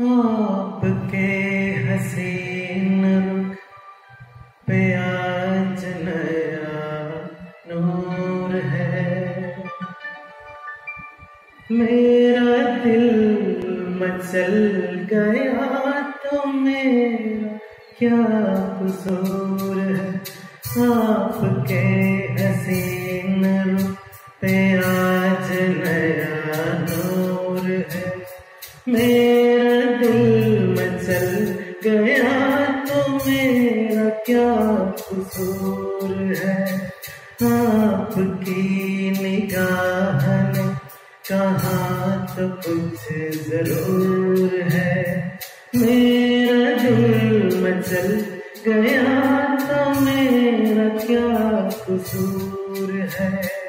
आपके हसीन रुख पे आज नया नूर है। मेरा दिल मचल गया तो मेरा क्या कसूर है? आपके हसीन रुख दिल मचल गया तो मेरा क्या कसूर है? आपकी निगाह ने कहा तो कुछ ज़रूर है? मेरा दिल मचल गया तो मेरा क्या कसूर है?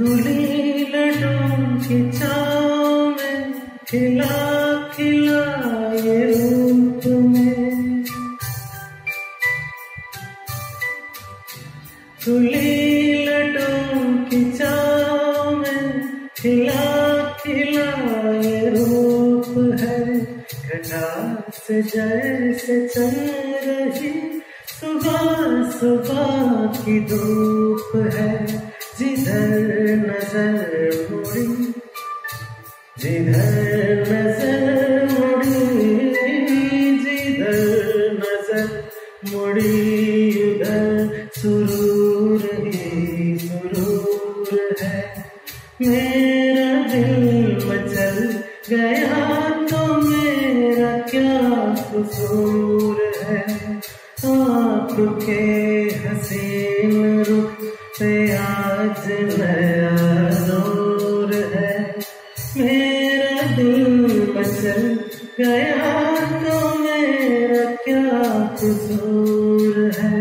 गुली लड्डू की चाव खिला खिला रूप में। गुली लड्डू की चाव खिला खिला रूप है। घटा से जैसे चल रही सुबह सुबह की धूप है। जिधर नज़र मुड़ी जिधर नज़र मुड़ी जिधर ही है मेरा दिल गया तो मेरा क्या कसूर है आपके हसीन रुख पे आज नया नूर है। मेरा दिल मचल गया तो मेरा क्या कसूर है?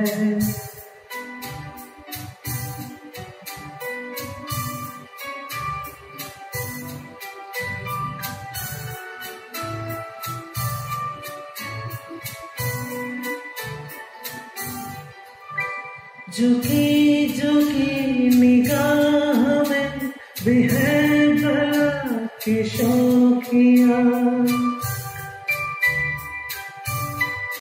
झुकी झुकी Nokia.